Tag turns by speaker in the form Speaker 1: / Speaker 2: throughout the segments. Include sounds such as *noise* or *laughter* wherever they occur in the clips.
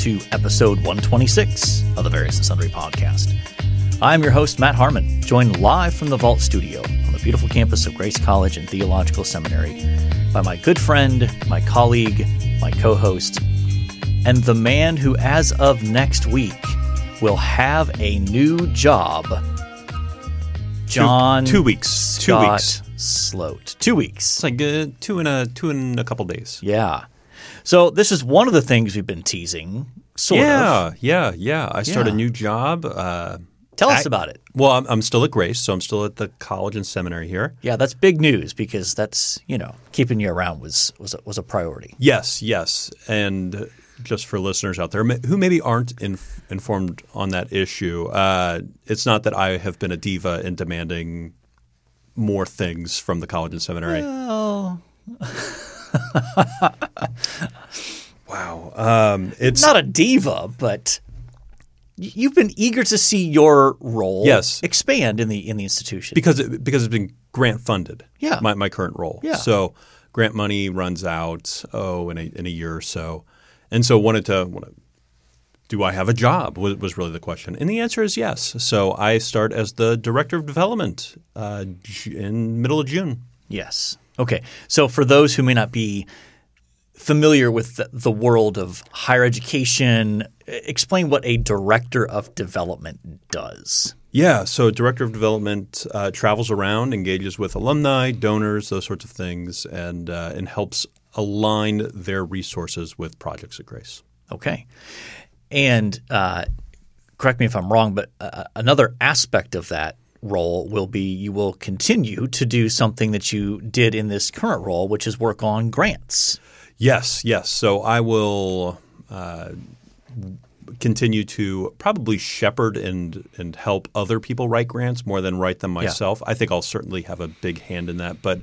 Speaker 1: to episode 126 of the Various and Sundry podcast. I'm your host, Matt Harmon, joined live from the Vault Studio on the beautiful campus of Grace College and Theological Seminary by my good friend, my colleague, my co host, and the man who, as of next week, will have a new job. John
Speaker 2: two weeks. Two weeks.
Speaker 1: Sloat. Two weeks.
Speaker 2: It's like uh, two in a two in a couple days.
Speaker 1: Yeah. So this is one of the things we've been teasing, sort
Speaker 2: yeah,
Speaker 1: of.
Speaker 2: yeah, yeah. yeah. I start
Speaker 1: Yeah.
Speaker 2: a new job. Uh,
Speaker 1: Tell us
Speaker 2: I-
Speaker 1: about it.
Speaker 2: well, I'm, I'm still at Grace, so I'm still at the college and seminary here.
Speaker 1: Yeah, that's big news because that's you know keeping you around was was a, was a priority.
Speaker 2: Yes, yes. And just for listeners out there who maybe aren't in, informed on that issue, uh, it's not that I have been a diva in demanding more things from the college and seminary.
Speaker 1: Oh, *laughs* *laughs*
Speaker 2: Wow. Um, it's
Speaker 1: not a diva, but you've been eager to see your role
Speaker 2: Yes.
Speaker 1: expand in the in the institution.
Speaker 2: because it, because it's been grant funded.
Speaker 1: Yeah.
Speaker 2: my, my current role.
Speaker 1: Yeah.
Speaker 2: So grant money runs out oh in a in a year or so, and so wanted to wanna- do I have a job was, was really the question, and the answer is yes. So I start as the director of development uh, in middle of June.
Speaker 1: Yes. Okay. So for those who may not be familiar with the, the world of higher education, explain what a director of development does.
Speaker 2: Yeah, so director of development uh, travels around, engages with alumni, donors, those sorts of things, and uh, and helps align their resources with projects at Grace.
Speaker 1: Okay. And uh, correct me if I'm wrong, but uh, another aspect of that role will be you will continue to do something that you did in this current role, which is work on grants.
Speaker 2: Yes, yes. So I will uh, continue to probably shepherd and and help other people write grants more than write them myself. I think I'll certainly have a big hand in that, but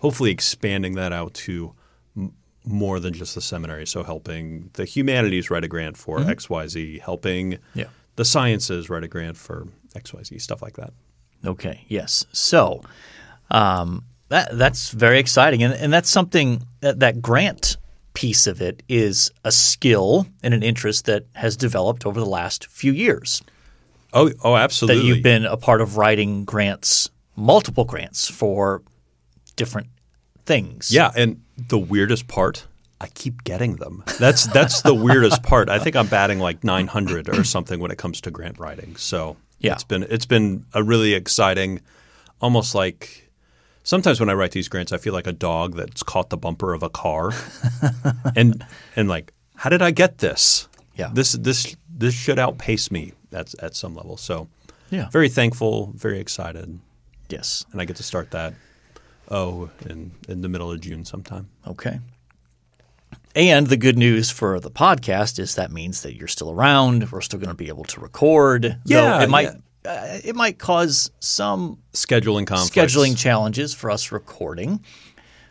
Speaker 2: hopefully expanding that out to m- more than just the seminary. So helping the humanities write a grant for XYZ, helping
Speaker 1: Yeah.
Speaker 2: the sciences write a grant for XYZ, stuff like that.
Speaker 1: Okay. Yes. So um, that that's very exciting, and and that's something that, that grant piece of it is a skill and an interest that has developed over the last few years.
Speaker 2: Oh, oh, absolutely.
Speaker 1: That you've been a part of writing grants, multiple grants for different things.
Speaker 2: Yeah, and the weirdest part, I keep getting them. That's that's the weirdest part. I think I'm batting like 900 or something when it comes to grant writing. So
Speaker 1: Yeah.
Speaker 2: it's been it's been a really exciting, almost like. Sometimes when I write these grants, I feel like a dog that's caught the bumper of a car, *laughs* and and like, how did I get this?
Speaker 1: Yeah.
Speaker 2: this this this should outpace me at at some level. So,
Speaker 1: Yeah.
Speaker 2: very thankful, very excited,
Speaker 1: Yes.
Speaker 2: and I get to start that. Oh, in in the middle of June sometime.
Speaker 1: Okay. And the good news for the podcast is that means that you're still around. We're still going to be able to record. though
Speaker 2: Yeah,
Speaker 1: it might uh, it might cause some
Speaker 2: scheduling conflicts.
Speaker 1: scheduling challenges for us recording.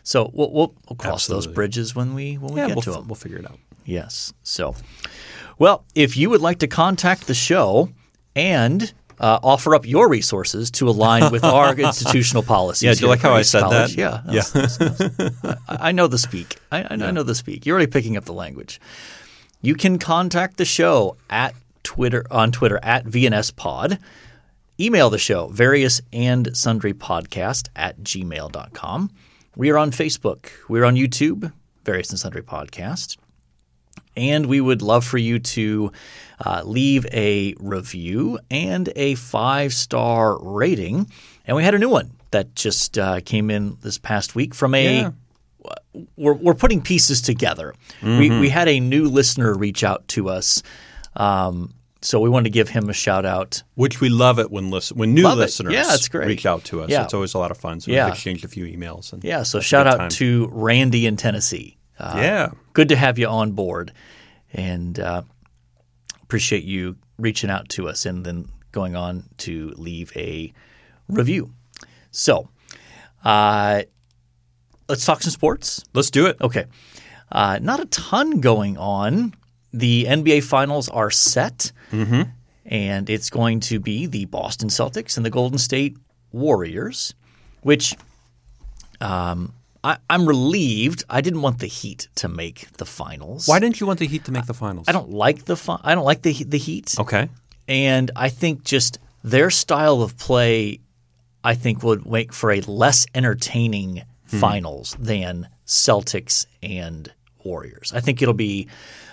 Speaker 1: So we'll, we'll, we'll cross those bridges when we when we
Speaker 2: Yeah,
Speaker 1: get
Speaker 2: we'll,
Speaker 1: to them.
Speaker 2: we'll figure it out.
Speaker 1: Yes. So, well, if you would like to contact the show and uh, offer up your resources to align with *laughs* our institutional policies.
Speaker 2: Yeah, do you like how I said
Speaker 1: College.
Speaker 2: that?
Speaker 1: Yeah. that's- that's- that's- I I know the speak. I, I I know the speak. You're already picking up the language. You can contact the show at Twitter on Twitter at VNS Pod. Email the show, various and sundry podcast at gmail.com. We are on Facebook. We're on YouTube, various and sundry podcast. And we would love for you to uh, leave a review and a five star rating. And we had a new one that just uh, came in this past week from a.
Speaker 2: Yeah.
Speaker 1: We're, we're putting pieces together. We, we had a new listener reach out to us. Um, so we wanted to give him a shout out.
Speaker 2: Which we love it when listen when new
Speaker 1: Love
Speaker 2: listeners
Speaker 1: Yeah, it's great.
Speaker 2: reach out to us.
Speaker 1: Yeah.
Speaker 2: It's always a lot of fun. So
Speaker 1: Yeah.
Speaker 2: we've exchanged a few emails. And
Speaker 1: Yeah, so shout out
Speaker 2: time.
Speaker 1: to Randy in Tennessee. Uh,
Speaker 2: yeah.
Speaker 1: Good to have you on board and uh, appreciate you reaching out to us and then going on to leave a review. So, uh, let's talk some sports.
Speaker 2: Let's do it.
Speaker 1: Okay. Uh, not a ton going on. The NBA finals are set, and it's going to be the Boston Celtics and the Golden State Warriors, which um, I, I'm relieved. I didn't want the Heat to make the finals.
Speaker 2: Why didn't you want the Heat to make the finals?
Speaker 1: I don't like the fi- I don't like the the Heat.
Speaker 2: Okay.
Speaker 1: And I think just their style of play, I think would make for a less entertaining finals than Celtics and Warriors. I think it'll be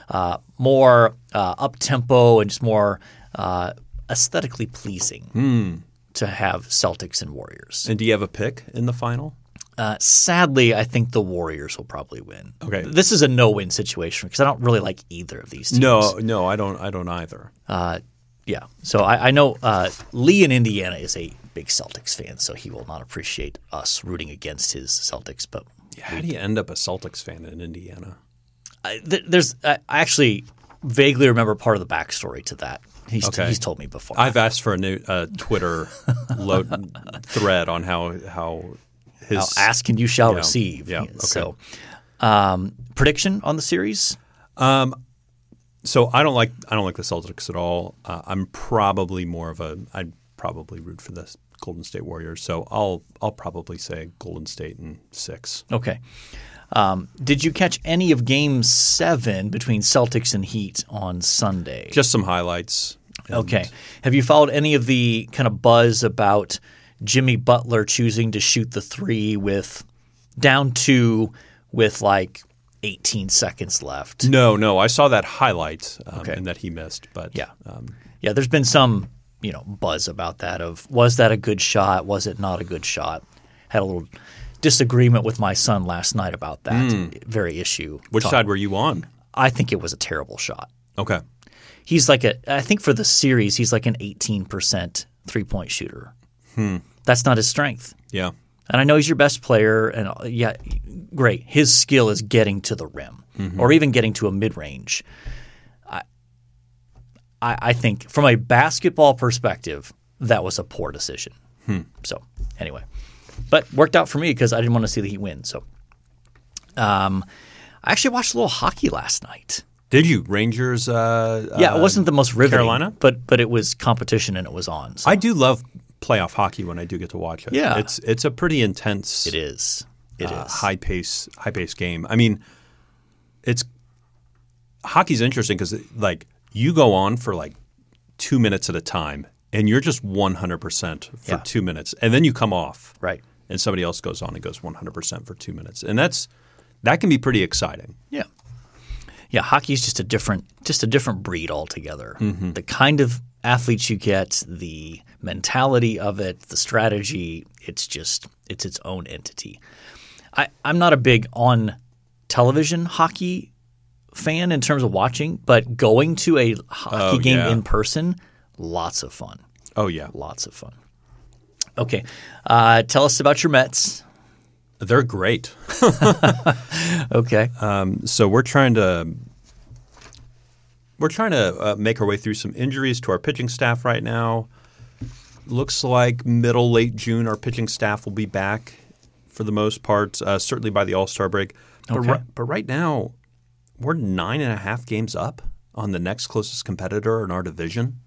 Speaker 1: uh, more uh, up tempo and just more uh, aesthetically pleasing to have Celtics and Warriors.
Speaker 2: And do you have a pick in the final?
Speaker 1: Uh, sadly, I think the Warriors will probably win.
Speaker 2: Okay.
Speaker 1: this is a no-win situation because I don't really like either of these teams.
Speaker 2: No, no, I don't. I don't either.
Speaker 1: Uh, yeah. So I, I know uh, Lee in Indiana is a big Celtics fan, so he will not appreciate us rooting against his Celtics. But yeah,
Speaker 2: How do you end up a Celtics fan in Indiana?
Speaker 1: I, th- there's I actually vaguely remember part of the backstory to that. He's,
Speaker 2: Okay.
Speaker 1: he's told me before.
Speaker 2: I've asked for a new uh, Twitter *laughs* thread on how how his
Speaker 1: Now, ask and you shall receive.
Speaker 2: Yeah. Okay.
Speaker 1: So, um, prediction on the series?
Speaker 2: So I don't like I don't like the Celtics at all. Uh, I'm probably more of a I'd probably root for the Golden State Warriors. So I'll I'll probably say Golden State in six.
Speaker 1: Okay. Um, did you catch any of Game Seven between Celtics and Heat on Sunday?
Speaker 2: Just some highlights.
Speaker 1: Okay. Have you followed any of the kind of buzz about Jimmy Butler choosing to shoot the three with down two with like 18 seconds left?
Speaker 2: No, no, I saw that highlight um,
Speaker 1: Okay.
Speaker 2: and that he missed. But
Speaker 1: Yeah.
Speaker 2: um,
Speaker 1: Yeah, there's been some, you know, buzz about that of was that a good shot? Was it not a good shot? Had a little disagreement with my son last night about that very issue.
Speaker 2: which
Speaker 1: Talk-
Speaker 2: side were you on?
Speaker 1: I think it was a terrible shot.
Speaker 2: Okay.
Speaker 1: He's like a I think for the series he's like an 18% three-point shooter. That's not his strength.
Speaker 2: Yeah.
Speaker 1: And I know he's your best player, and uh, yeah, great. His skill is getting to the rim, or even getting to a mid range. I, I, I think from a basketball perspective, that was a poor decision. So anyway, but worked out for me because I didn't want to see the Heat win. So, um, I actually watched a little hockey last night.
Speaker 2: Did you Rangers? Uh,
Speaker 1: Yeah,
Speaker 2: uh,
Speaker 1: it wasn't the most riveting,
Speaker 2: Carolina?
Speaker 1: but but it was competition and it was on. So
Speaker 2: I do love playoff hockey when I do get to watch it.
Speaker 1: Yeah.
Speaker 2: it's it's a pretty intense.
Speaker 1: it is. It is
Speaker 2: uh, high pace high pace game. I mean, it's hockey's interesting because like you go on for like two minutes at a time, and you're just one hundred percent for
Speaker 1: Yeah.
Speaker 2: two minutes, and then you come off,
Speaker 1: right.
Speaker 2: and somebody else goes on and goes one hundred percent for two minutes, and that's that can be pretty exciting.
Speaker 1: Yeah. Yeah, hockey is just a different just a different breed altogether. The kind of athletes you get, the mentality of it, the strategy, it's just it's its own entity. I, I'm not a big on television hockey fan in terms of watching, but going to a hockey
Speaker 2: Oh,
Speaker 1: game
Speaker 2: yeah.
Speaker 1: in person, lots of fun.
Speaker 2: Oh yeah,
Speaker 1: Lots of fun. Okay. Uh, tell us about your Mets.
Speaker 2: they're great. *laughs*
Speaker 1: Okay.
Speaker 2: so we're trying to we're trying to uh, make our way through some injuries to our pitching staff right now. Looks like middle late June our pitching staff will be back for the most part, uh, certainly by the All Star break. But,
Speaker 1: Okay.
Speaker 2: ri- but right now we're nine and a half games up on the next closest competitor in our division.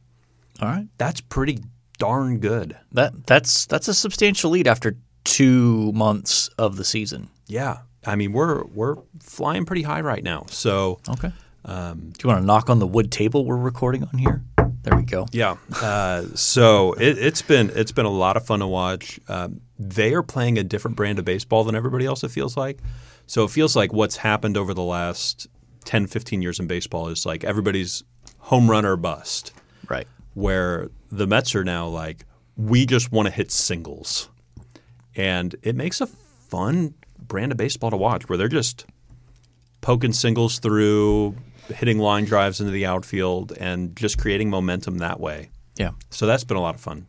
Speaker 1: All right.
Speaker 2: That's pretty darn good.
Speaker 1: That that's that's a substantial lead after two months of the season.
Speaker 2: Yeah, I mean we're we're flying pretty high right now. So
Speaker 1: Okay. Um, Do you want to knock on the wood table we're recording on here? There we go.
Speaker 2: Yeah. Uh, so it, it's been it's been a lot of fun to watch. Um, they are playing a different brand of baseball than everybody else. It feels like. So it feels like what's happened over the last 10, 15 years in baseball is like everybody's home run or bust.
Speaker 1: Right.
Speaker 2: Where the Mets are now like we just want to hit singles, and it makes a fun brand of baseball to watch where they're just poking singles through, hitting line drives into the outfield, and just creating momentum that way.
Speaker 1: Yeah.
Speaker 2: So that's been a lot of fun.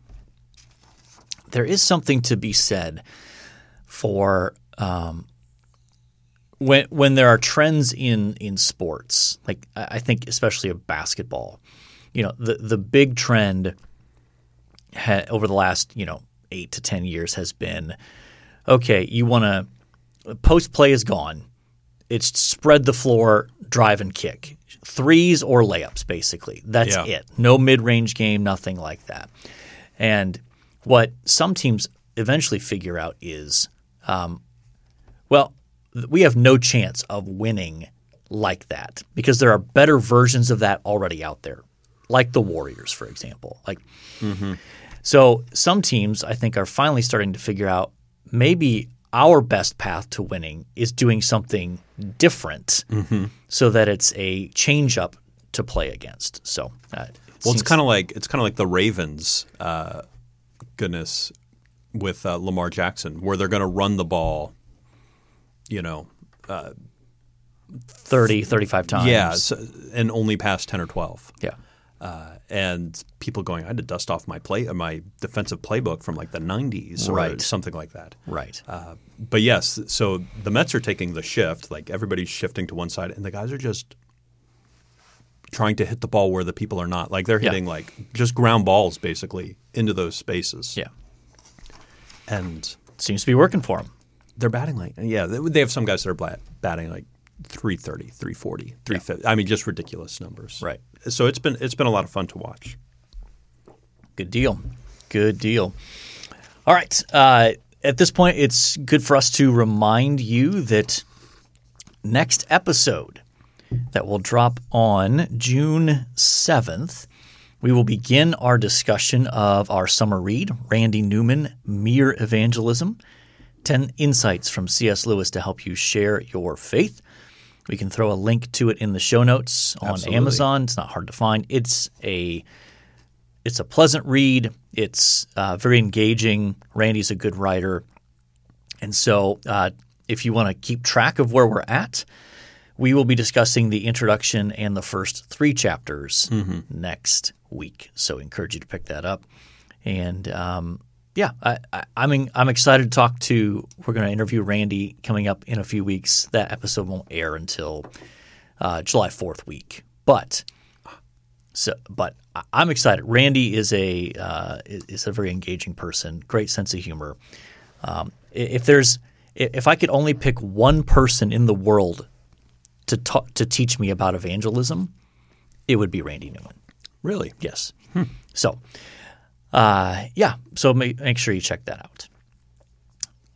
Speaker 1: There is something to be said for um, when when there are trends in in sports. Like I think especially of basketball. You know, the the big trend ha- over the last you know eight to ten years has been okay. You want to post play is gone. It's spread the floor, drive and kick, threes or layups. Basically, that's
Speaker 2: Yeah.
Speaker 1: it. No mid range game, nothing like that. And what some teams eventually figure out is um, Well, we have no chance of winning like that because there are better versions of that already out there, like the Warriors, for example. Like, so some teams I think are finally starting to figure out maybe our best path to winning is doing something different, so that it's a change up to play against. So, uh,
Speaker 2: Well, it's kind of like it's kind of like the Ravens. Uh, goodness, with uh, Lamar Jackson, where they're going to run the ball. You know,
Speaker 1: 30, 35 times.
Speaker 2: yeah, so, and only pass ten or twelve.
Speaker 1: yeah.
Speaker 2: Uh, and people going, I had to dust off my play, uh, my defensive playbook from like the '90s or
Speaker 1: Right.
Speaker 2: something like that.
Speaker 1: Right.
Speaker 2: Uh, but yes, so the Mets are taking the shift. Like everybody's shifting to one side, and the guys are just trying to hit the ball where the people are not. Like they're
Speaker 1: Yeah.
Speaker 2: hitting like just ground balls basically into those spaces.
Speaker 1: yeah.
Speaker 2: and
Speaker 1: Seems to be working for them.
Speaker 2: they're batting like yeah. They, they have some guys that are batting like 330, 340, 350. I mean, just ridiculous numbers.
Speaker 1: Right.
Speaker 2: So it's been it's been a lot of fun to watch.
Speaker 1: Good deal. Good deal. All right. Uh, at this point, it's good for us to remind you that next episode that will drop on June 7th, we will begin our discussion of our summer read, Randy Newman, Mere Evangelism 10 Insights from C.S. Lewis to help you share your faith. We can throw a link to it in the show notes on
Speaker 2: Absolutely.
Speaker 1: Amazon. It's not hard to find. It's a it's a pleasant read. It's uh, very engaging. Randy's a good writer, and so uh, if you want to keep track of where we're at, we will be discussing the introduction and the first three chapters next week. So I encourage you to pick that up. And um, yeah, I, I, I'm I'm excited to talk to. We're going to interview Randy coming up in a few weeks. That episode won't air until uh, July 4th week, but so, but I- I'm excited. Randy is a uh, is a very engaging person, great sense of humor. Um, if there's i- if I could only pick one person in the world to ta- to teach me about evangelism, it would be Randy Newman.
Speaker 2: Really?
Speaker 1: Yes. So, uh, yeah. So make, make sure you check that out.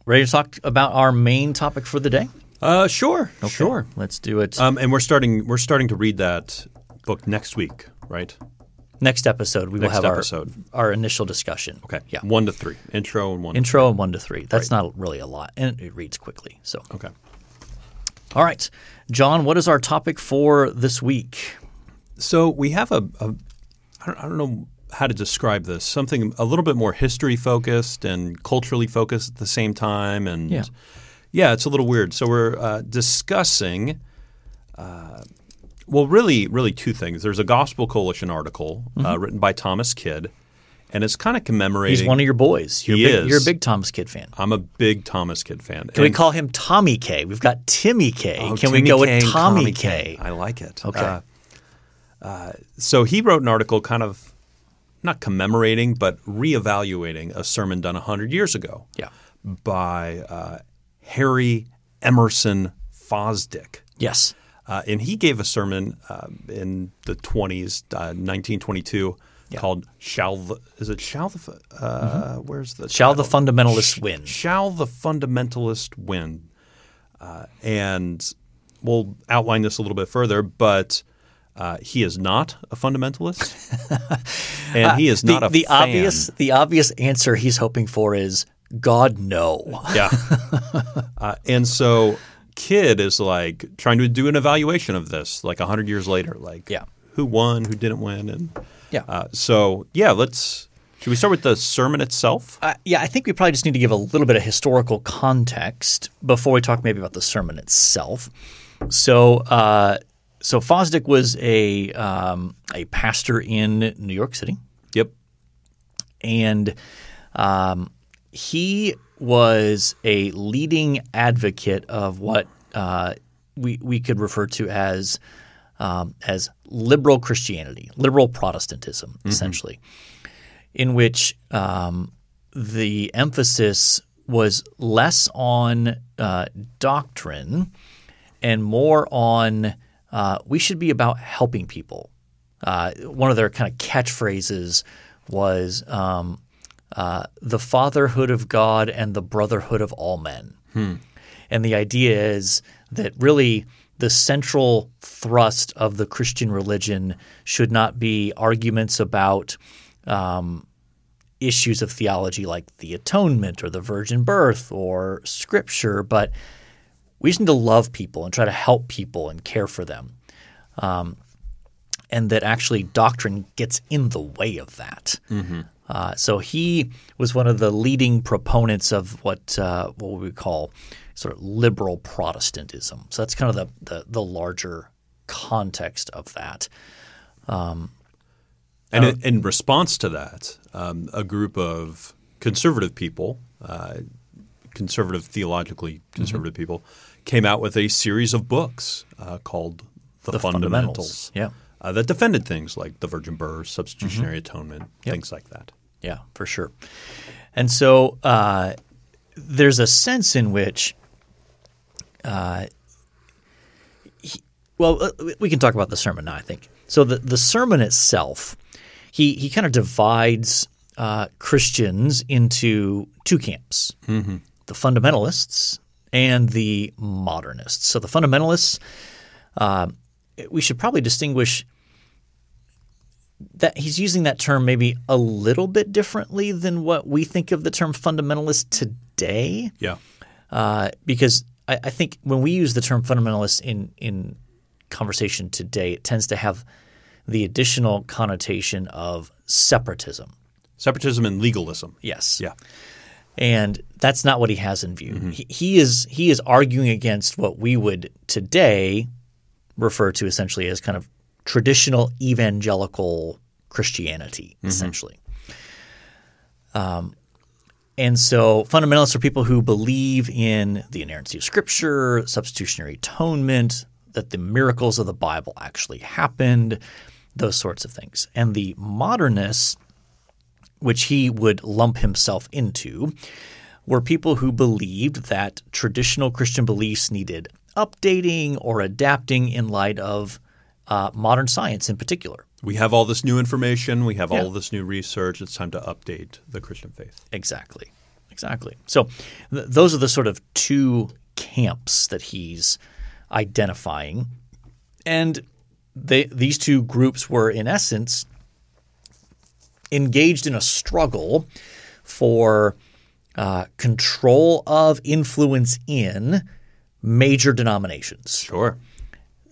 Speaker 1: Ready to talk about our main topic for the day?
Speaker 2: Uh, sure. Sure.
Speaker 1: Let's do it.
Speaker 2: Um, and we're starting we're starting to read that book next week, right?
Speaker 1: Next episode, we will have
Speaker 2: episode.
Speaker 1: our our initial discussion.
Speaker 2: Okay.
Speaker 1: Yeah.
Speaker 2: One to three. Intro and one.
Speaker 1: Intro and one to three. That's not really a lot, and it reads quickly. So,
Speaker 2: okay.
Speaker 1: all right, John, what is our topic for this week?
Speaker 2: So we have a, a I, don't, I don't know how to describe this. Something a little bit more history focused and culturally focused at the same time. And
Speaker 1: Yeah.
Speaker 2: yeah, it's a little weird. So we're uh, discussing. Uh, well, really, really two things. There's a Gospel Coalition article uh, written by Thomas Kidd, and it's kind of commemorating.
Speaker 1: He's one of your boys. You're,
Speaker 2: He
Speaker 1: big,
Speaker 2: is.
Speaker 1: you're a big Thomas Kidd fan.
Speaker 2: I'm a big Thomas Kidd fan.
Speaker 1: Can we call him Tommy K? We've got Timmy K.
Speaker 2: Oh,
Speaker 1: Can we go
Speaker 2: K
Speaker 1: with
Speaker 2: and
Speaker 1: Tommy K?
Speaker 2: I like it.
Speaker 1: Okay.
Speaker 2: Uh, uh, so he wrote an article kind of not commemorating, but reevaluating a sermon done 100 years ago
Speaker 1: Yeah.
Speaker 2: by uh, Harry Emerson Fosdick.
Speaker 1: Yes.
Speaker 2: Uh, and he gave a sermon uh, in the 20s, uh, 1922,
Speaker 1: Yeah.
Speaker 2: called "Shall the is it shall the uh, where's the
Speaker 1: Mm-hmm. Shall the
Speaker 2: title?
Speaker 1: fundamentalists win?
Speaker 2: Shall the fundamentalist win? Uh, and we'll outline this a little bit further, but uh, he is not a fundamentalist, *laughs* and he is
Speaker 1: the,
Speaker 2: not a
Speaker 1: the
Speaker 2: fan.
Speaker 1: obvious the obvious answer he's hoping for is God no.
Speaker 2: Yeah. *laughs* uh, and so Kidd is like trying to do an evaluation of this, like hundred years later, like
Speaker 1: Yeah.
Speaker 2: who won, who didn't win, and
Speaker 1: Yeah.
Speaker 2: Uh, so yeah, let's. Should we start with the sermon itself?
Speaker 1: Uh, yeah, I think we probably just need to give a little bit of historical context before we talk maybe about the sermon itself. So, uh, so Fosdick was a um, a pastor in New York City,
Speaker 2: Yep.
Speaker 1: and um, he was a leading advocate of what uh, we we could refer to as um, as liberal Christianity, liberal Protestantism, essentially, in which um, the emphasis was less on uh, doctrine and more on uh, we should be about helping people. Uh, one of their kind of catchphrases was um, uh, the fatherhood of God and the brotherhood of all men. And the idea is that really the central thrust of the Christian religion should not be arguments about um, issues of theology like the atonement or the virgin birth or scripture, but we just need to love people and try to help people and care for them. Um, and that actually doctrine gets in the way of that.
Speaker 2: Mm-hmm.
Speaker 1: Uh, so he was one of the leading proponents of what uh, what we call sort of liberal Protestantism. So that's kind of the the, the larger context of that.
Speaker 2: Um, and in, in, response to that, um, a group of conservative people, uh, conservative theologically conservative mm-hmm. people, came out with a series of books uh, called the,
Speaker 1: the Fundamentals.
Speaker 2: Fundamentals. Yeah. Uh, that defended things like the virgin birth, substitutionary mm-hmm. atonement, yep. things like that.
Speaker 1: Yeah, for sure. And so uh, there's a sense in which, uh, he, well, uh, we can talk about the sermon now. I think so. The the sermon itself, he he kind of divides uh, Christians into two camps:
Speaker 2: mm-hmm.
Speaker 1: the fundamentalists and the modernists. So the fundamentalists, uh, we should probably distinguish that he's using that term maybe a little bit differently than what we think of the term fundamentalist today.
Speaker 2: Yeah.
Speaker 1: Uh, because I, I, think when we use the term fundamentalist in in conversation today, it tends to have the additional connotation of separatism.
Speaker 2: Separatism and legalism.
Speaker 1: Yes.
Speaker 2: Yeah.
Speaker 1: And that's not what he has in view. Mm-hmm. He, he is he is arguing against what we would today refer to essentially as kind of traditional evangelical Christianity, mm-hmm. essentially. Um, and so fundamentalists are people who believe in the inerrancy of Scripture, substitutionary atonement, that the miracles of the Bible actually happened, those sorts of things. And the modernists, which he would lump himself into, were people who believed that traditional Christian beliefs needed updating or adapting in light of uh, modern science in particular.
Speaker 2: We have all this new information. We have yeah. all this new research. It's time to update the Christian faith.
Speaker 1: Exactly. Exactly. So th- those are the sort of two camps that he's identifying. And they, these two groups were, in essence, engaged in a struggle for uh, control of influence in major denominations.
Speaker 2: Sure.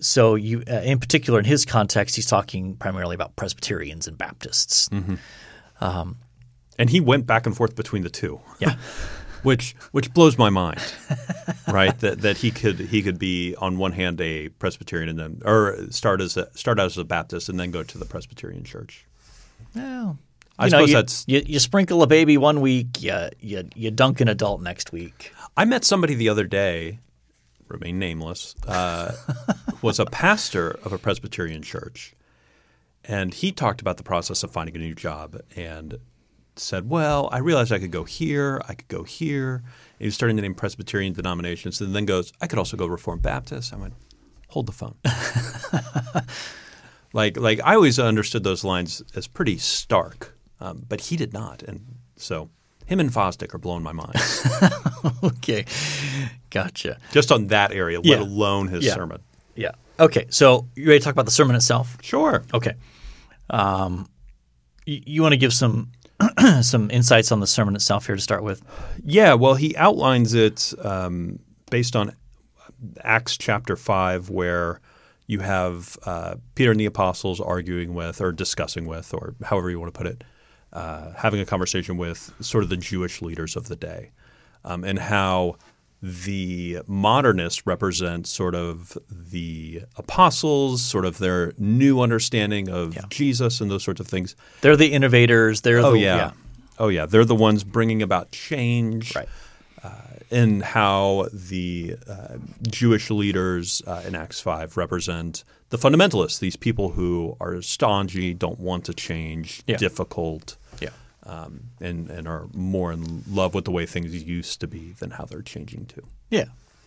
Speaker 1: So, you, uh, in particular, in his context, he's talking primarily about Presbyterians and Baptists.
Speaker 2: Mm-hmm. Um, and he went back and forth between the two.
Speaker 1: Yeah. *laughs*
Speaker 2: which which blows my mind, right? That that he could he could be on one hand a Presbyterian and then or start as a, start out as a Baptist and then go to the Presbyterian Church.
Speaker 1: Well, I suppose you, that's you, you, sprinkle a baby one week, you, you you dunk an adult next week.
Speaker 2: I met somebody the other day remain nameless, uh, was a pastor of a Presbyterian church. And he talked about the process of finding a new job and said, Well, I realized I could go here, I could go here. And he was starting to name Presbyterian denominations and then goes, I could also go Reformed Baptist. I went, Hold the phone. *laughs* like, like I always understood those lines as pretty stark, um, but he did not. And so him and Fosdick are blowing my mind. *laughs*
Speaker 1: okay, gotcha.
Speaker 2: Just on that area, yeah. let alone his
Speaker 1: yeah.
Speaker 2: sermon.
Speaker 1: Yeah. Okay. So you ready to talk about the sermon itself?
Speaker 2: Sure.
Speaker 1: Okay. Um, you, you want to give some *clears throat* some insights on the sermon itself here to start with?
Speaker 2: Yeah. Well, he outlines it um, based on Acts chapter five, where you have uh, Peter and the apostles arguing with, or discussing with, or however you want to put it, uh, having a conversation with sort of the Jewish leaders of the day, um, and how the modernists represent sort of the apostles, sort of their new understanding of yeah. Jesus and those sorts of things.
Speaker 1: They're the innovators. They're
Speaker 2: oh
Speaker 1: the,
Speaker 2: yeah. yeah. oh yeah, they're the ones bringing about change.
Speaker 1: Right.
Speaker 2: Uh, and how the uh, Jewish leaders uh, in Acts 5 represent the fundamentalists, these people who are stodgy, don't want to change,
Speaker 1: yeah.
Speaker 2: difficult. Um, and, and are more in love with the way things used to be than how they're changing to.
Speaker 1: Yeah,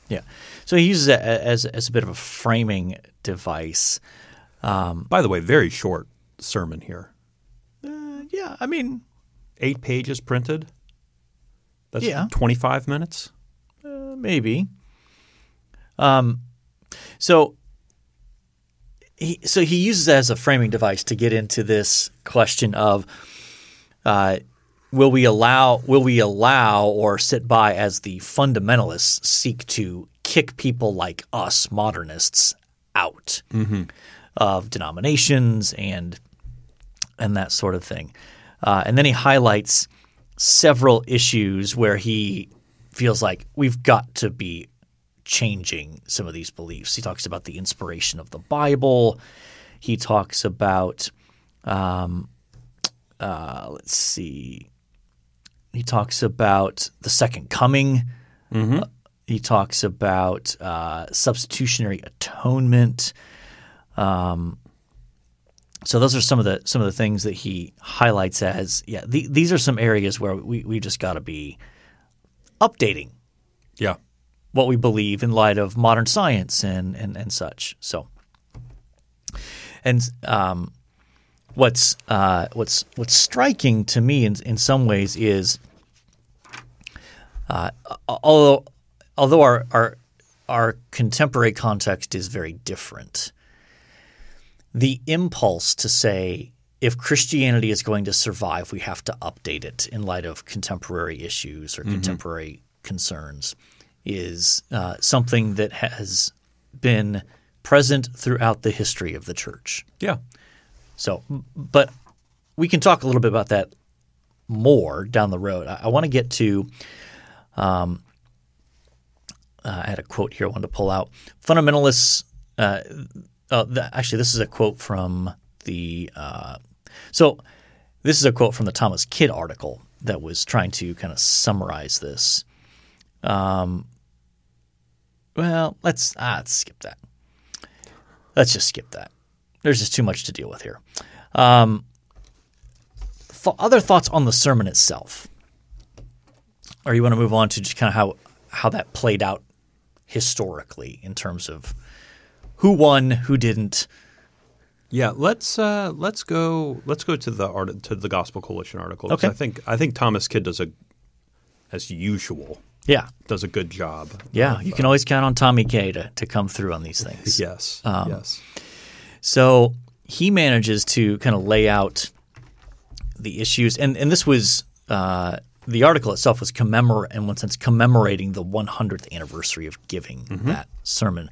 Speaker 1: yeah. So he uses it as, as a bit of a framing device.
Speaker 2: Um, By the way, very short sermon here.
Speaker 1: Uh, yeah, I mean,
Speaker 2: eight pages printed. That's
Speaker 1: yeah.
Speaker 2: 25 minutes?
Speaker 1: Uh, maybe. So he so he uses that as a framing device to get into this question of uh, will we allow will we allow or sit by as the fundamentalists seek to kick people like us modernists out of denominations and and that sort of thing. Uh, and then he highlights several issues where he feels like we've got to be changing some of these beliefs. He talks about the inspiration of the Bible. He talks about, um, uh, let's see, he talks about the second coming. Uh, he talks about uh, substitutionary atonement. Um, so those are some of the some of the things that he highlights as yeah. The, these are some areas where we we just got to be updating
Speaker 2: Yeah.
Speaker 1: what we believe in light of modern science and and, and such. So, and um, what's uh, what's what's striking to me in in some ways is, uh, although although our our our contemporary context is very different, the impulse to say if Christianity is going to survive, we have to update it in light of contemporary issues or contemporary concerns is uh, something that has been present throughout the history of the church.
Speaker 2: Yeah.
Speaker 1: So, but we can talk a little bit about that more down the road. I, I want to get to. Um, uh, I had a quote here I wanted to pull out. Fundamentalists. Uh, uh, the, actually, this is a quote from the. Uh, so, this is a quote from the Thomas Kidd article that was trying to kind of summarize this. Um, well, let's ah, let's skip that. Let's just skip that. There's just too much to deal with here. Um, th- other thoughts on the sermon itself, or you want to move on to just kind of how how that played out historically in terms of who won, who didn't.
Speaker 2: Yeah, let's uh, let's go let's go to the art to the Gospel Coalition article.
Speaker 1: Okay.
Speaker 2: I think I think Thomas Kidd does a as usual
Speaker 1: Yeah,
Speaker 2: does a good job.
Speaker 1: yeah.
Speaker 2: of,
Speaker 1: You
Speaker 2: uh,
Speaker 1: can always count on Tommy K to to come through on these things. *laughs*
Speaker 2: yes
Speaker 1: Um,
Speaker 2: yes
Speaker 1: So he manages to kind of lay out the issues, and and this was uh, the article itself was commemor in one sense commemorating the 100th anniversary of giving that sermon.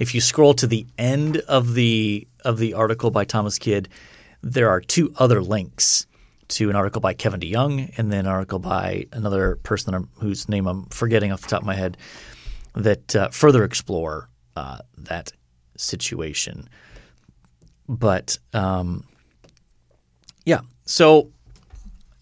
Speaker 1: If you scroll to the end of the of the article by Thomas Kidd, there are two other links to an article by Kevin DeYoung and then an article by another person I'm, whose name I'm forgetting off the top of my head that uh, further explore uh, that situation but um, yeah. So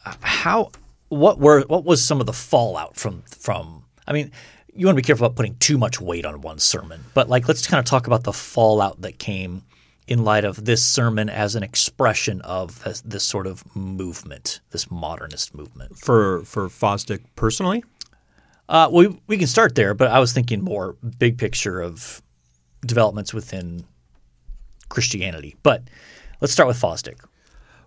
Speaker 1: how what were what was some of the fallout from from? I mean, you want to be careful about putting too much weight on one sermon, but like let's kind of talk about the fallout that came in light of this sermon as an expression of this, this sort of movement, this modernist movement.
Speaker 2: for for Fosdick personally.
Speaker 1: Uh, we we can start there, but I was thinking more big picture of developments within Christianity. But let's start with Fosdick.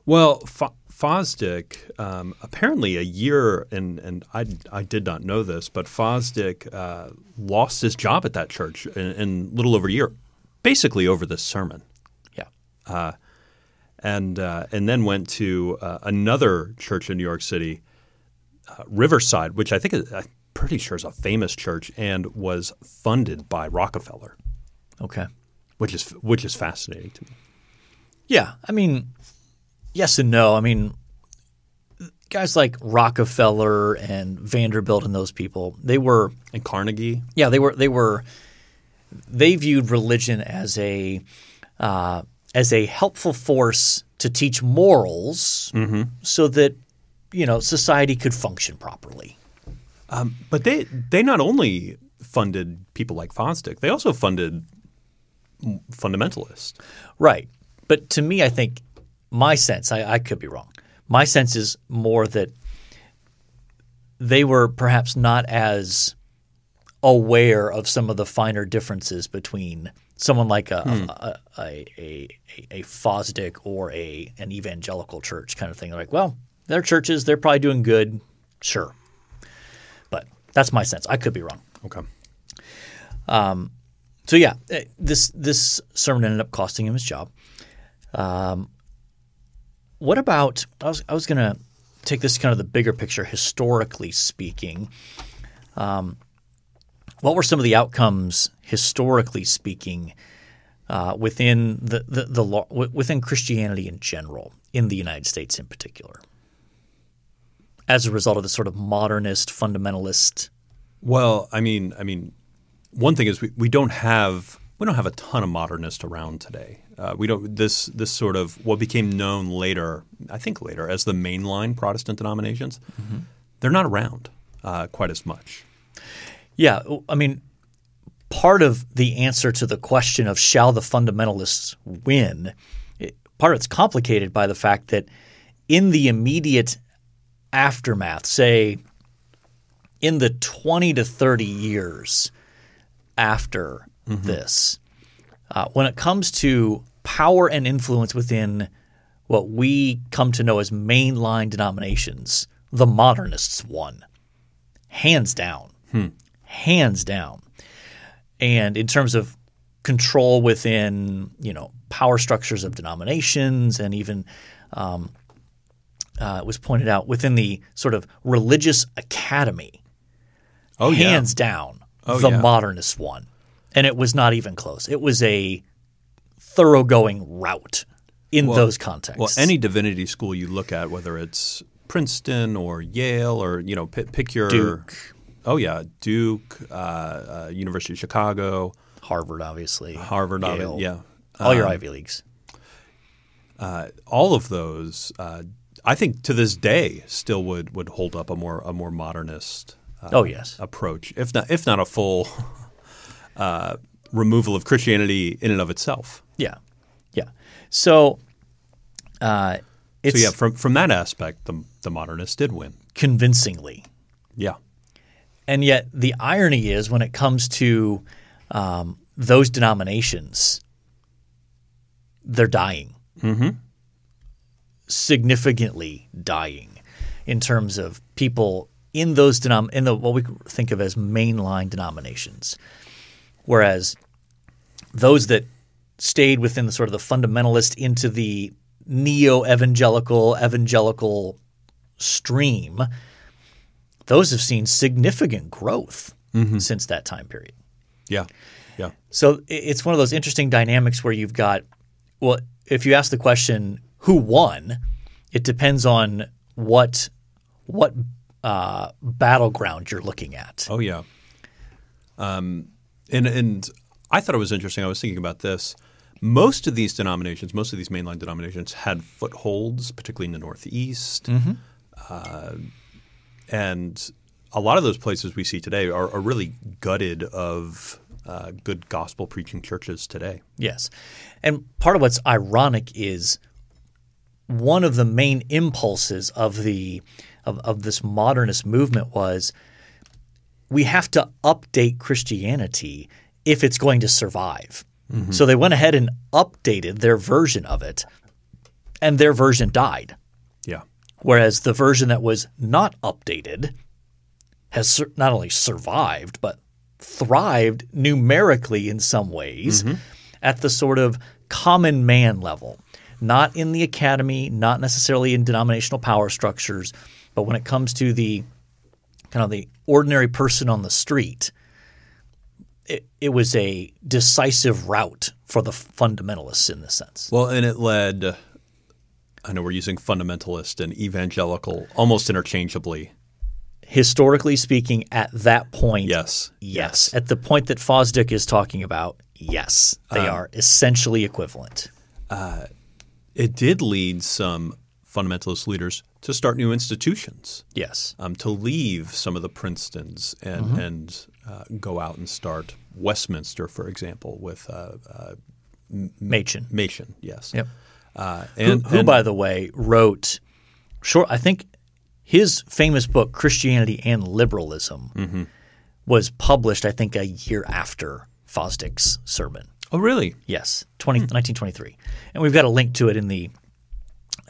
Speaker 2: Well, Fo- Fosdick, um, apparently a year, and, and I, I did not know this, but Fosdick uh, lost his job at that church in, in little over a year, basically over this sermon.
Speaker 1: Yeah.
Speaker 2: and uh, and then went to uh, another church in New York City, uh, Riverside, which I think is, I'm pretty sure is a famous church, and was funded by Rockefeller,
Speaker 1: Okay.
Speaker 2: Which is which is fascinating to me.
Speaker 1: Yeah, I mean, yes and no. I mean, guys like Rockefeller and Vanderbilt and those people, they were
Speaker 2: And Carnegie,
Speaker 1: yeah, they were they were they viewed religion as a uh, as a helpful force to teach morals, so that you know society could function properly.
Speaker 2: but they they not only funded people like Fosdick, they also funded fundamentalists.
Speaker 1: Right. But to me, I think my sense, I, I could be wrong. My sense is more that they were perhaps not as aware of some of the finer differences between someone like a hmm. a, a, a, a, a Fosdick or a an evangelical church kind of thing. They're like, well, they're churches, they're probably doing good, sure. But that's my sense. I could be wrong.
Speaker 2: Okay.
Speaker 1: Um, So yeah, eh, this this sermon ended up costing him his job. Um, what about I was I was going to take this kind of the bigger picture, historically speaking. Um, what were some of the outcomes, historically speaking, uh, within the, the, the within Christianity in general, in the United States in particular, as a result of the sort of modernist, fundamentalist?
Speaker 2: Well, I mean, I mean, one thing is we, we don't have we don't have a ton of modernists around today. Uh, we don't this this sort of what became known later, I think later, as the mainline Protestant denominations. Mm-hmm. They're not around uh, quite as much.
Speaker 1: Yeah, I mean, part of the answer to the question of shall the fundamentalists win, it, part of it's complicated by the fact that in the immediate aftermath, say in the 20 to 30 years after mm-hmm. this, uh, when it comes to power and influence within what we come to know as mainline denominations, the modernists won, hands down. Hmm hands down. And in terms of control within, you know, power structures of denominations and even um, uh, it was pointed out within the sort of religious academy.
Speaker 2: Oh,
Speaker 1: hands
Speaker 2: yeah.
Speaker 1: down,
Speaker 2: oh,
Speaker 1: the
Speaker 2: yeah.
Speaker 1: modernist won. And it was not even close. It was a thoroughgoing route in
Speaker 2: well,
Speaker 1: those contexts.
Speaker 2: Well, any divinity school you look at, whether it's Princeton or Yale or you know, pick, pick your
Speaker 1: Duke.
Speaker 2: Oh yeah, Duke, uh, uh, University of Chicago,
Speaker 1: Harvard, obviously,
Speaker 2: Harvard,
Speaker 1: Yale,
Speaker 2: yeah,
Speaker 1: all your
Speaker 2: Um,
Speaker 1: Ivy leagues.
Speaker 2: uh, all of those. Uh, I think to this day still would would hold up a more a more modernist. Uh,
Speaker 1: Oh, yes.
Speaker 2: approach, if not if not a full *laughs* uh, removal of Christianity in and of itself.
Speaker 1: Yeah, yeah. So, uh,
Speaker 2: so yeah, from from that aspect, the the modernists did win.
Speaker 1: convincingly.
Speaker 2: Yeah,
Speaker 1: And yet, the irony is when it comes to um, those denominations, they're dying. Mm-hmm. Significantly dying in terms of people in those denom- in the what we think of as mainline denominations. Whereas those that stayed within the sort of the fundamentalist into the neo-evangelical evangelical stream – those have seen significant growth mm-hmm. since that time period.
Speaker 2: yeah, yeah.
Speaker 1: So it's one of those interesting dynamics where you've got, well, if you ask the question who won, it depends on what what uh, battleground you're looking at.
Speaker 2: Oh yeah. Um, and and I thought it was interesting. I was thinking about this. Most of these denominations, most of these mainline denominations, had footholds, particularly in the Northeast, uh, and a lot of those places we see today are, are really gutted of uh, good gospel preaching churches today.
Speaker 1: Yes. And part of what's ironic is one of the main impulses of the of, of this modernist movement was we have to update Christianity if it's going to survive. Mm-hmm. So they went ahead and updated their version of it, and their version died.
Speaker 2: Yeah,
Speaker 1: Whereas the version that was not updated has sur- not only survived, but thrived numerically in some ways mm-hmm. at the sort of common man level, not in the academy, not necessarily in denominational power structures, but when it comes to the kind of the ordinary person on the street, it, it was a decisive route for the fundamentalists in this sense.
Speaker 2: Well, and it led. I know we're using fundamentalist and evangelical almost interchangeably.
Speaker 1: Historically speaking, at that point,
Speaker 2: Yes.
Speaker 1: Yes. At the point that Fosdick is talking about, yes, they uh, are essentially equivalent.
Speaker 2: Uh, it did lead some fundamentalist leaders to start new institutions,
Speaker 1: Yes.
Speaker 2: um, to leave some of the Princetons and and uh, go out and start Westminster, for example, with uh, uh,
Speaker 1: Machen.
Speaker 2: Machen. Yes.
Speaker 1: Yep.
Speaker 2: Uh,
Speaker 1: Who, who
Speaker 2: and-
Speaker 1: by the way, wrote short I think his famous book, Christianity and Liberalism,
Speaker 2: Mm-hmm.
Speaker 1: was published, I think, a year after Fosdick's sermon.
Speaker 2: oh, really?
Speaker 1: Yes, 20,
Speaker 2: Hmm.
Speaker 1: 1923, and we've got a link to it in the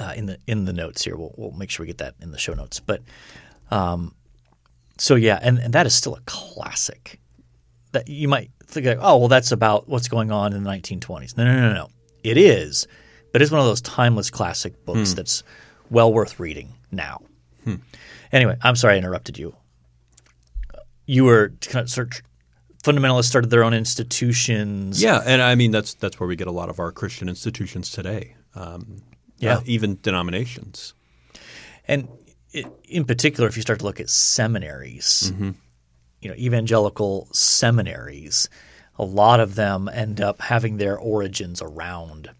Speaker 1: uh, in the in the notes here. We'll, we'll make sure we get that in the show notes. But um, so yeah, and, and that is still a classic. That you might think, like, oh, well, that's about what's going on in the 1920s. No, no, no, no. It is, but it's one of those timeless classic books that's well worth reading now. Anyway, I'm sorry I interrupted you. You were kind of search. Fundamentalists started their own institutions.
Speaker 2: Yeah, and I mean that's that's where we get a lot of our Christian institutions today. Um,
Speaker 1: Yeah.
Speaker 2: uh, even denominations.
Speaker 1: And i in particular, if you start to look at seminaries, you know, evangelical seminaries, a lot of them end up having their origins around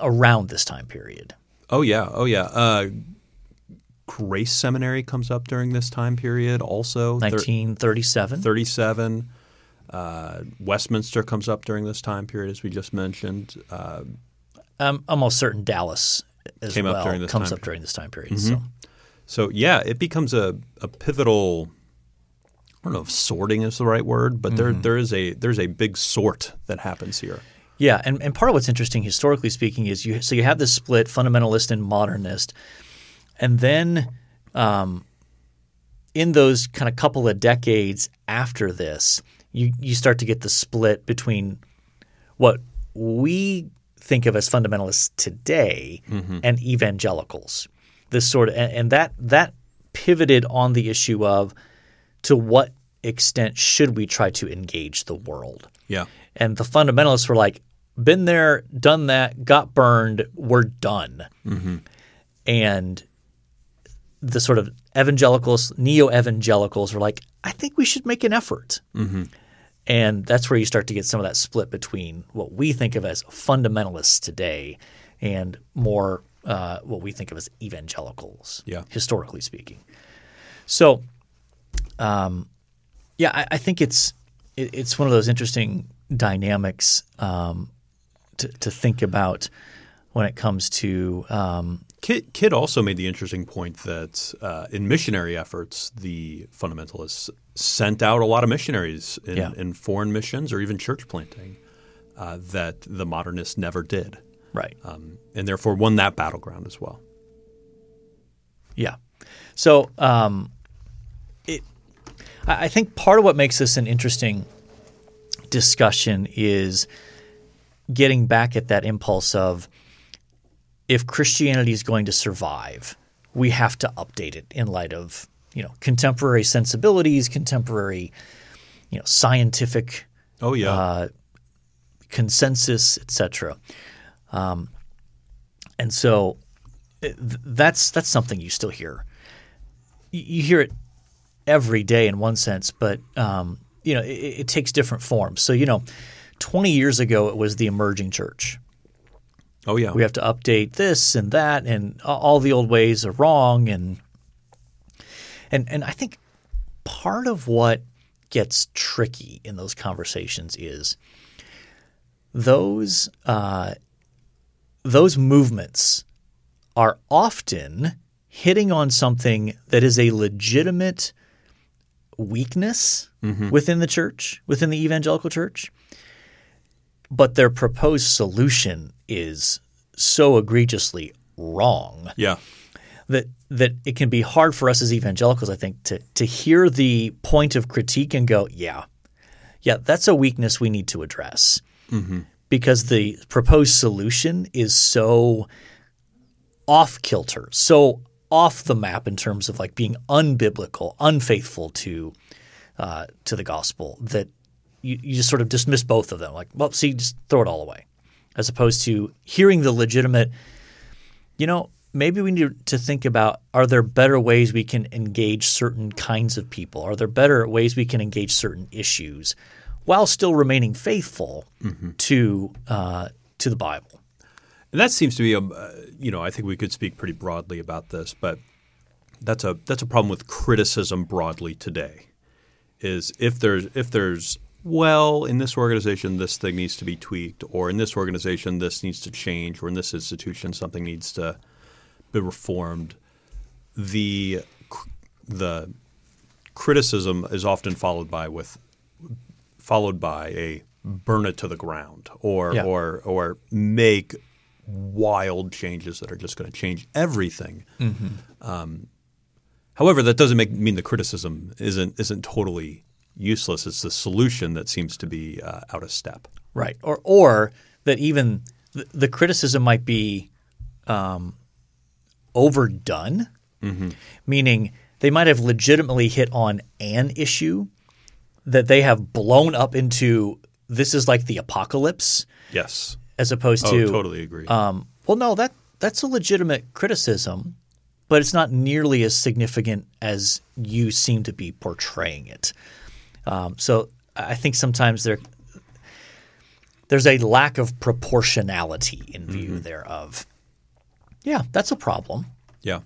Speaker 1: around this time period.
Speaker 2: Oh yeah, oh yeah. Uh, Grace Seminary comes up during this time period. Also, Thir-
Speaker 1: 1937.
Speaker 2: 37. Uh, Westminster comes up during this time period, as we just mentioned. Uh, Um,
Speaker 1: I'm almost certain Dallas as
Speaker 2: Came up during this
Speaker 1: comes
Speaker 2: time
Speaker 1: up during this time period. Mm-hmm. So
Speaker 2: so yeah, it becomes a, a pivotal. I don't know if sorting is the right word, but there mm-hmm. there is a there's a big sort that happens here.
Speaker 1: Yeah, and, and part of what's interesting historically speaking is you so you have this split fundamentalist and modernist, and then um, in those kind of couple of decades after this, you you start to get the split between what we think of as fundamentalists today mm-hmm. and evangelicals. This sort of and, and that that pivoted on the issue of to what extent should we try to engage the world.
Speaker 2: Yeah.
Speaker 1: And the fundamentalists were like, been there, done that, got burned, we're done. Mm-hmm. And the sort of evangelicals, neo evangelicals were like, I think we should make an effort. Mm-hmm. And that's where you start to get some of that split between what we think of as fundamentalists today and more uh, what we think of as evangelicals,
Speaker 2: Yeah.
Speaker 1: historically speaking. So, um, yeah, I, I think it's it, it's one of those interesting dynamics um, to, to think about when it comes to um,
Speaker 2: Kidd, Kidd also made the interesting point that uh, in missionary efforts, the fundamentalists sent out a lot of missionaries in,
Speaker 1: Yeah.
Speaker 2: in foreign missions or even church planting uh, that the modernists never did,
Speaker 1: right.
Speaker 2: um, and therefore won that battleground as well.
Speaker 1: Yeah. So um, it, I I think part of what makes this an interesting discussion is getting back at that impulse of if Christianity is going to survive, we have to update it in light of you know contemporary sensibilities, contemporary you know scientific
Speaker 2: Oh yeah,
Speaker 1: uh, consensus, etc. Um, and so th- that's that's something you still hear. You, you hear it every day in one sense, but um, you know it, it takes different forms. So you know, twenty years ago it was the emerging church.
Speaker 2: Oh yeah.
Speaker 1: We have to update this and that, and all the old ways are wrong. And and and I think part of what gets tricky in those conversations is those uh, those movements are often hitting on something that is a legitimate weakness within the church, within the evangelical church, but their proposed solution is so egregiously wrong
Speaker 2: yeah,
Speaker 1: that that it can be hard for us as evangelicals, I think, to to hear the point of critique and go, yeah, yeah, that's a weakness we need to address. Because the proposed solution is so off kilter, so off the map in terms of like being unbiblical, unfaithful to uh, to the gospel that you, you just sort of dismiss both of them. Like, well, see, just throw it all away, as opposed to hearing the legitimate you know, maybe we need to think about are there better ways we can engage certain kinds of people? Are there better ways we can engage certain issues while still remaining faithful to uh, to the Bible?
Speaker 2: and that seems to be a uh, you know I think we could speak pretty broadly about this, but that's a that's a problem with criticism broadly today. Is if there's if there's well in this organization this thing needs to be tweaked, or in this organization this needs to change, or in this institution something needs to be reformed. The the criticism is often followed by with followed by a burn it to the ground or
Speaker 1: Yeah.
Speaker 2: or or make wild changes that are just going to change everything. Um, however, that doesn't make, mean the criticism isn't isn't totally useless. It's the solution that seems to be uh, out of step.
Speaker 1: Right. Or or that even the, the criticism might be um, overdone, meaning they might have legitimately hit on an issue that they have blown up into this is like the apocalypse
Speaker 2: Yes.
Speaker 1: as opposed
Speaker 2: Oh,
Speaker 1: to
Speaker 2: totally agree.
Speaker 1: um, well no that that's a legitimate criticism but it's not nearly as significant as you seem to be portraying it um, so I think sometimes there there's a lack of proportionality in view
Speaker 2: Mm-hmm.
Speaker 1: thereof yeah that's a problem
Speaker 2: yeah.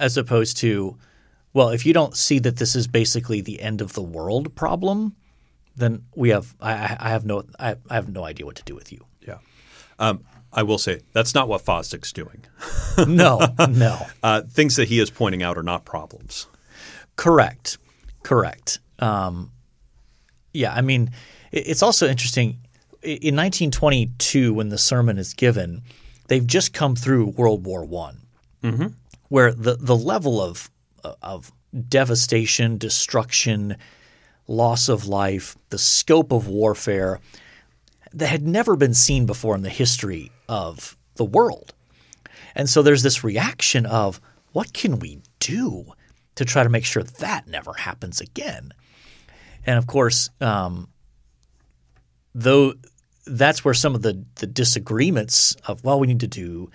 Speaker 1: as opposed to well if you don't see that this is basically the end of the world problem then we have I, I I have no I, I have no idea what to do with you
Speaker 2: Yeah. Um, I will say that's not what Fosdick's doing. *laughs*
Speaker 1: no no *laughs*
Speaker 2: Uh, things that he is pointing out are not problems.
Speaker 1: Correct. Correct. Um, yeah, I mean, it's also interesting. In 1922, when the sermon is given, they've just come through World War One, mm-hmm. where the the level of of devastation, destruction, loss of life, the scope of warfare that had never been seen before in the history of the world. And so there's this reaction of what can we do to try to make sure that never happens again? And of course, um, though that's where some of the, the disagreements of well, we need to do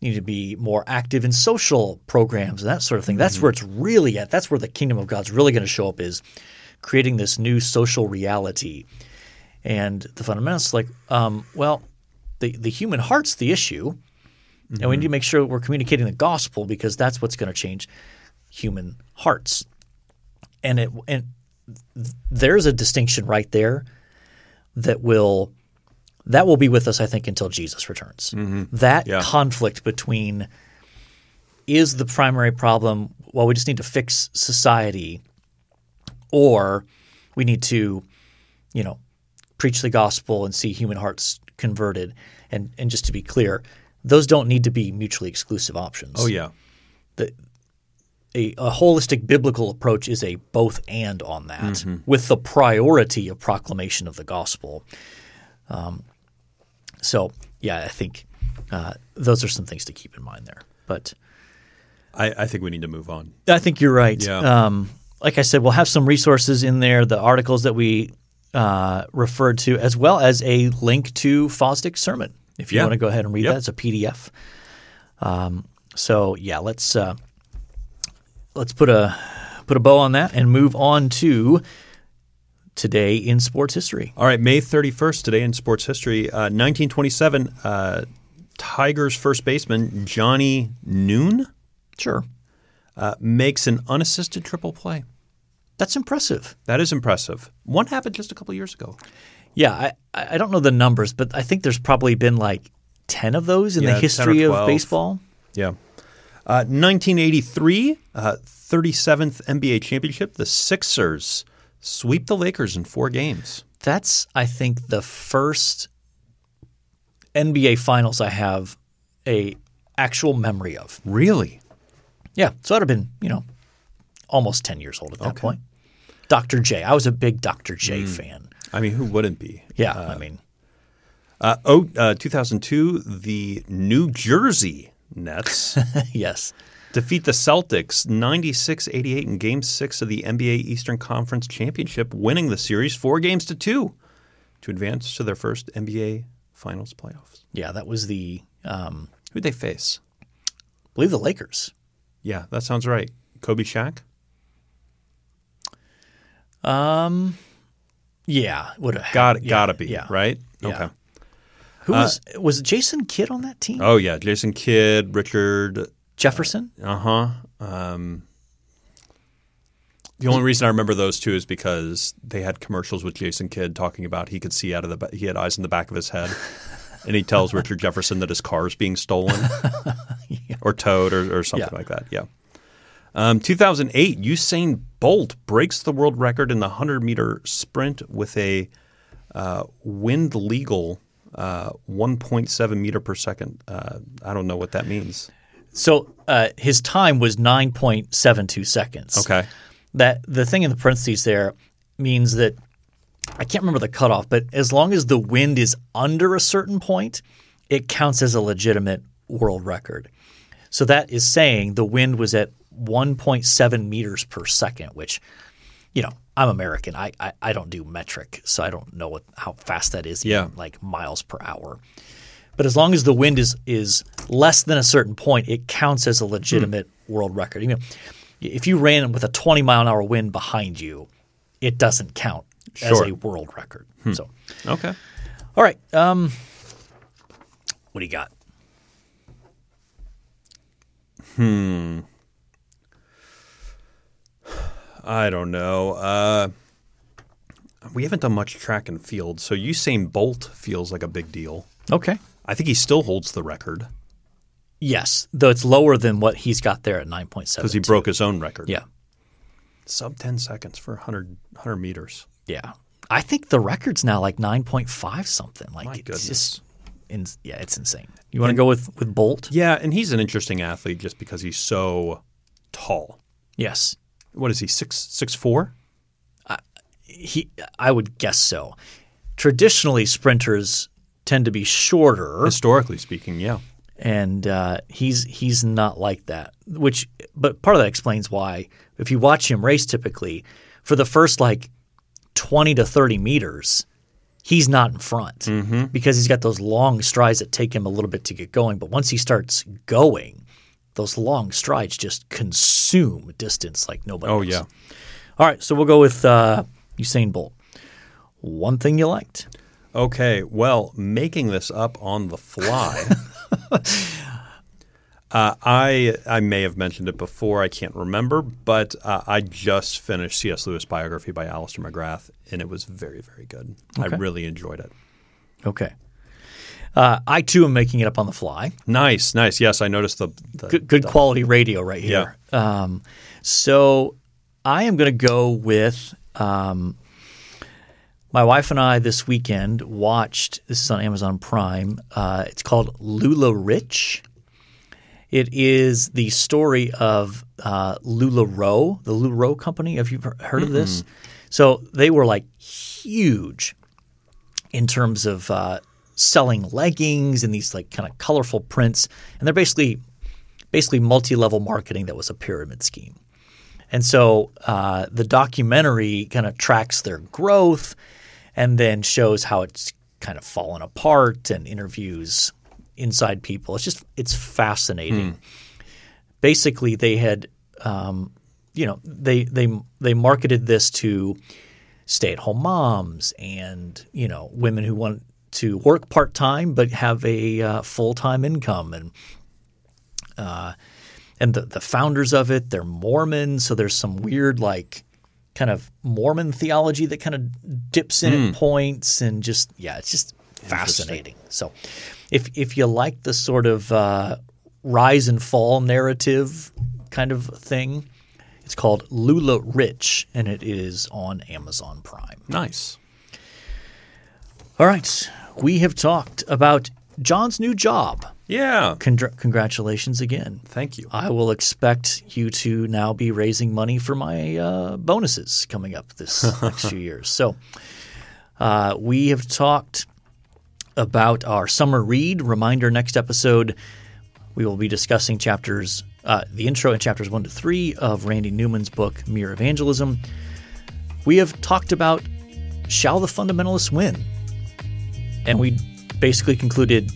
Speaker 1: need to be more active in social programs and that sort of thing. That's where it's really at. That's where the kingdom of God's really going to show up is creating this new social reality. And the fundamentalists like, um, well, the the human heart's the issue, and we need to make sure we're communicating the gospel because that's what's going to change human hearts. And it and there's a distinction right there that will that will be with us, I think, until Jesus returns. Mm-hmm. That
Speaker 2: Yeah.
Speaker 1: conflict between is the primary problem. Well, we just need to fix society, or we need to, you know, preach the gospel and see human hearts converted. And and just to be clear, those don't need to be mutually exclusive options.
Speaker 2: Oh yeah.
Speaker 1: A, a holistic biblical approach is a both and on that, with the priority of proclamation of the gospel. Um, so yeah, I think uh, those are some things to keep in mind there. But
Speaker 2: I, I think we need to move on.
Speaker 1: I think you're right.
Speaker 2: Yeah.
Speaker 1: Um, like I said, we'll have some resources in there, the articles that we uh, referred to, as well as a link to Fosdick's sermon. If you
Speaker 2: Yeah.
Speaker 1: want to go ahead and read
Speaker 2: Yep.
Speaker 1: that, it's a PDF. Um, so yeah, let's uh, let's put a put a bow on that and move on to today in sports history.
Speaker 2: All right, May 31st, today in sports history, uh, 1927, uh, Tigers first baseman Johnny Neun
Speaker 1: Sure,
Speaker 2: uh, makes an unassisted triple play.
Speaker 1: that's impressive.
Speaker 2: That is impressive. One happened just a couple years ago.
Speaker 1: Yeah, I I don't know the numbers, but I think there's probably been like ten of those in
Speaker 2: Yeah,
Speaker 1: the history of baseball.
Speaker 2: Yeah. Uh, 1983, uh, 37th NBA championship. The Sixers sweep the Lakers in four games.
Speaker 1: That's I think the first NBA finals I have a actual memory of.
Speaker 2: Really?
Speaker 1: Yeah, so I'd have been, you know, almost 10 years old at that point. Dr. J. I was a big Dr. J
Speaker 2: Mm.
Speaker 1: fan.
Speaker 2: I mean, who wouldn't be?
Speaker 1: Yeah, I mean,
Speaker 2: Uh, oh, uh, 2002, the New Jersey Nets *laughs*
Speaker 1: yes.
Speaker 2: defeat the Celtics 96 88 in game six of the NBA Eastern Conference Championship, winning the series four games to two to advance to their first NBA Finals playoffs.
Speaker 1: Yeah, that was the um
Speaker 2: Who'd they face?
Speaker 1: I believe the Lakers.
Speaker 2: Yeah, that sounds right. Kobe Shaq?
Speaker 1: Um yeah, would have
Speaker 2: Got,
Speaker 1: yeah,
Speaker 2: gotta be,
Speaker 1: Yeah.
Speaker 2: right? Okay.
Speaker 1: Who was was Jason Kidd on that team?
Speaker 2: Oh, yeah. Jason Kidd, Richard.
Speaker 1: Jefferson?
Speaker 2: Uh huh. Um, the only reason I remember those two is because they had commercials with Jason Kidd talking about he could see out of the he had eyes in the back of his head, and he tells *laughs* Richard Jefferson that his car is being stolen *laughs* or towed or, or something
Speaker 1: Yeah.
Speaker 2: like that. Yeah. Um, 2008, Usain Bolt breaks the world record in the 100 meter sprint with a uh, wind legal uh, 1.7 meter per second. Uh, I don't know what that means.
Speaker 1: So uh, his time was 9.72 seconds.
Speaker 2: Okay.
Speaker 1: That the thing in the parentheses there means that I can't remember the cutoff, but as long as the wind is under a certain point, it counts as a legitimate world record. So that is saying the wind was at 1.7 meters per second, which, you know, I'm American. I, I, I don't do metric, so I don't know what, how fast that is,
Speaker 2: Yeah.
Speaker 1: like miles per hour. But as long as the wind is is less than a certain point, it counts as a legitimate hmm. world record. You know, if you ran with a 20 mile an hour wind behind you, it doesn't count as a world record. Hmm. So,
Speaker 2: Okay.
Speaker 1: all right, um, what do you got? Hmm.
Speaker 2: I don't know. Uh, we haven't done much track and field, so Usain Bolt feels like a big deal.
Speaker 1: Okay.
Speaker 2: I think he still holds the record
Speaker 1: Yes, though it's lower than what he's got there at 9.7.
Speaker 2: because he broke his own record.
Speaker 1: Yeah.
Speaker 2: Sub 10 seconds for 100, 100 meters.
Speaker 1: Yeah. I think the record's now like 9.5 something. Like
Speaker 2: My
Speaker 1: it's
Speaker 2: goodness.
Speaker 1: just in, yeah, it's insane. You want to go with with Bolt?
Speaker 2: Yeah, and he's an interesting athlete just because he's so tall.
Speaker 1: Yes.
Speaker 2: What is he, six six four?
Speaker 1: He I would guess so. Traditionally sprinters tend to be shorter
Speaker 2: Historically speaking, yeah.
Speaker 1: and uh, he's he's not like that. Which, but part of that explains why if you watch him race, typically for the first like twenty to thirty meters, he's not in front because he's got those long strides that take him a little bit to get going. But once he starts going, those long strides just consume distance like nobody.
Speaker 2: Oh,
Speaker 1: else.
Speaker 2: yeah.
Speaker 1: All right, so we'll go with uh, Usain Bolt. One thing you liked.
Speaker 2: Okay, well, making this up on the fly. *laughs* uh, I I may have mentioned it before. I can't remember, but uh, I just finished C.S. Lewis biography by Alister McGrath, and it was very very good. I really enjoyed it.
Speaker 1: Okay. Uh, I too am making it up on the fly.
Speaker 2: Nice, nice. Yes, I noticed the, the
Speaker 1: good, good quality radio right here. Um, so I am going to go with um, my wife and I this weekend watched. This is on Amazon Prime. Uh, it's called LuLaRich. It is the story of uh, LuLaRoe, the LuLaRoe company. Have you heard of this? So they were like huge in terms of uh, selling leggings and these like kind of colorful prints, and they're basically basically multi-level marketing that was a pyramid scheme. And so uh, the documentary kind of tracks their growth and then shows how it's kind of fallen apart and interviews inside people. It's just it's fascinating. Basically, they had um, you know they they they marketed this to stay-at-home moms and you know women who want to work part-time but have a uh, full-time income. And uh, and the, the founders of it they're mormon so there's some weird like kind of mormon theology that kind of dips in at points and just yeah it's just fascinating. So if if you like the sort of uh, rise and fall narrative kind of thing it's called LuLaRich and it is on amazon prime.
Speaker 2: Nice.
Speaker 1: all right we have talked about john's new job
Speaker 2: Yeah,
Speaker 1: Congr- congratulations again
Speaker 2: thank you.
Speaker 1: I will expect you to now be raising money for my uh, bonuses coming up this *laughs* next few years. So uh, we have talked about our summer read. Reminder: next episode we will be discussing chapters, uh, the intro and chapters one to three of Randy Newman's book Mere Evangelism. We have talked about shall the fundamentalists win, and we basically concluded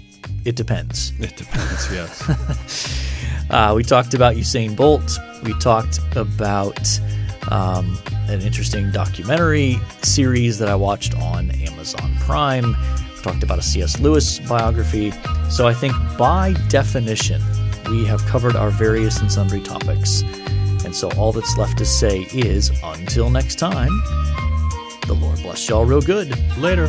Speaker 1: it depends. *laughs*
Speaker 2: It depends. Yes. *laughs*
Speaker 1: Uh, we talked about Usain Bolt. We talked about um, an interesting documentary series that I watched on Amazon Prime. We talked about a C.S. Lewis biography. So I think by definition, we have covered our various and sundry topics. And so all that's left to say is until next time, the Lord bless y'all real good.
Speaker 2: Later.